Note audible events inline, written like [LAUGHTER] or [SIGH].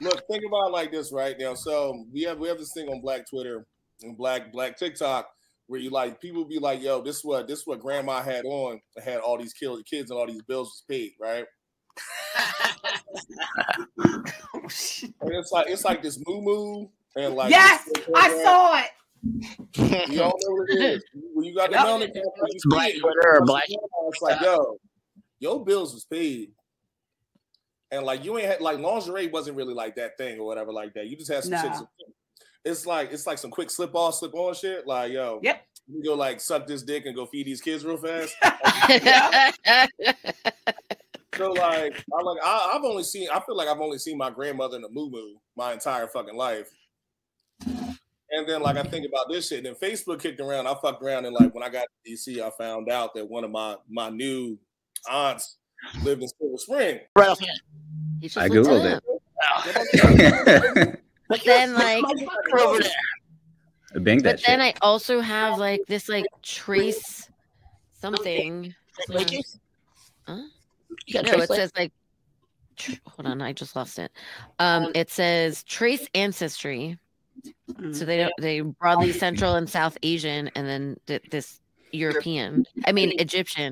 Look, think about it like this right now. So we have we have this thing on Black Twitter and Black Black TikTok where you like people be like, "Yo, this is what this is what Grandma had on. Had all these kids and all these bills was paid, right?" [LAUGHS] and it's like it's like this muumuu and like yes, I saw it. You all know what it is. When you got the yep. melon, it's black Twitter or black. It's like, yo, your bills was paid. And like you ain't had like lingerie wasn't really like that thing or whatever like that. You just had some nah. shit. It's like it's like some quick slip off, slip on shit. Like yo, yep. You go like suck this dick and go feed these kids real fast. [LAUGHS] so like I like I, have only seen I feel like I've only seen my grandmother in a muumuu my entire fucking life. And then like I think about this shit. And then Facebook kicked around. I fucked around and like when I got to DC, I found out that one of my my new aunts lived in Silver Spring. Right. I googled it. but then [LAUGHS] like over there. Bang that but then I also have like this like trace something. Huh? no, it says like hold on, I just lost it. Um, it says trace ancestry. So they don't they broadly Central and South Asian, and then th- this European. I mean Egyptian.